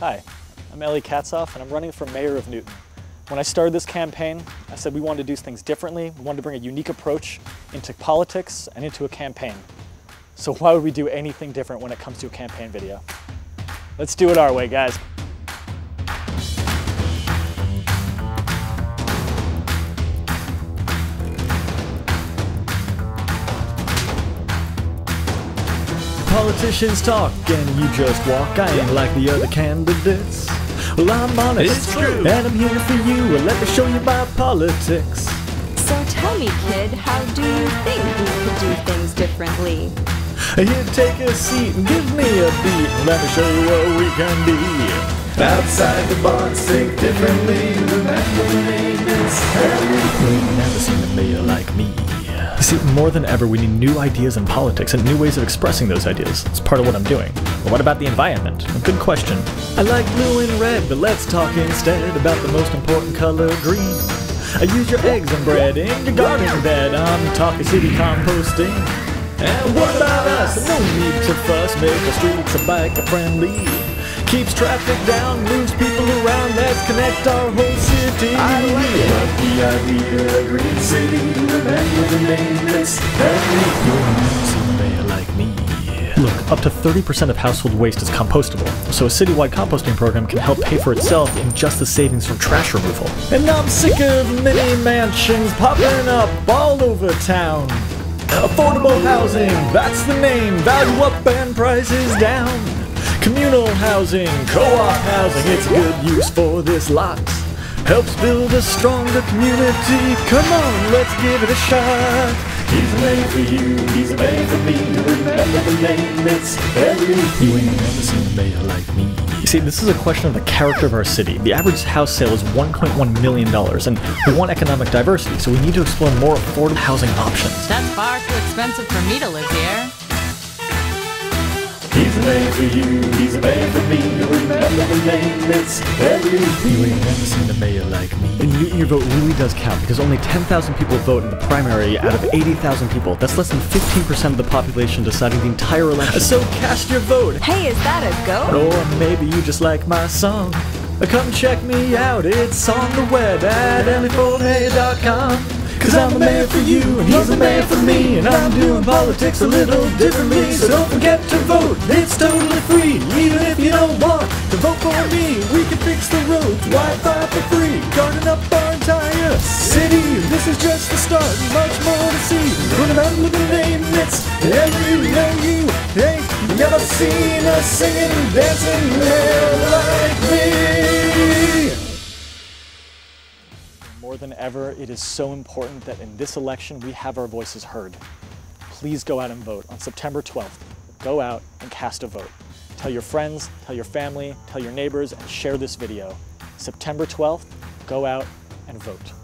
Hi, I'm Eli Katzoff and I'm running for mayor of Newton. When I started this campaign, I said we wanted to do things differently. We wanted to bring a unique approach into politics and into a campaign. So why would we do anything different when it comes to a campaign video? Let's do it our way, guys. Politicians talk and you just walk. I ain't like the other candidates. Well, I'm honest, It's true. and I'm here for you. Well, let me show you my politics. So tell me, kid, how do you think we could do things differently? Here, take a seat and give me a beat. Let me show you what we can be. Outside the box, think differently. Remember the name is Harry. You've never seen a mayor like me. You see, more than ever, we need new ideas in politics and new ways of expressing those ideas. It's part of what I'm doing. But what about the environment? Good question. I like blue and red, but let's talk instead about the most important color, green. I use your eggs and bread in your garden bed. I'm talking city composting. And what about us? No need to fuss, make the streets a biker friendly. Keeps traffic down, moves people around, let's connect our whole city. I like the idea, green city. Remember the name is Harry. mayor like me. Look, up to 30% of household waste is compostable, so a citywide composting program can help pay for itself in just the savings from trash removal. And I'm sick of mini mansions popping up all over town. Affordable housing, that's the name. Value up and prices down. Communal housing, co-op housing, it's a good use for this lot. Helps build a stronger community. Come on, let's give it a shot. He's a man for you, he's a man for me. Remember the name, it's Harry. You ain't never seen a mayor like me. You see, this is a question of the character of our city. The average house sale is $1.1 million, and we want economic diversity, so we need to explore more affordable housing options. That's far too expensive for me to live here. He's a man for you, he's a man for me. Remember the name, it's Harry. You ain't never seen a mayor like me. And you, your vote really does count, because only 10,000 people vote in the primary out of 80,000 people. That's less than 15% of the population deciding the entire election. So cast your vote! Hey, is that a go? Or maybe you just like my song. Come check me out, it's on the web at eliformayor.com. Cause I'm the man for you, and he's the man for me, and I'm doing politics a little differently. So don't forget to vote, it's totally free. Even if you don't want to vote for me, we can fix the roads, Wi-Fi for free, garden up our entire city. This is just the start, much more to see. Remember the name, it's every you you ain't never seen a singing, dancing man like me. More than ever, it is so important that in this election we have our voices heard. Please go out and vote on September 12th. Go out and cast a vote. Tell your friends, tell your family, tell your neighbors, and share this video. September 12th, go out and vote.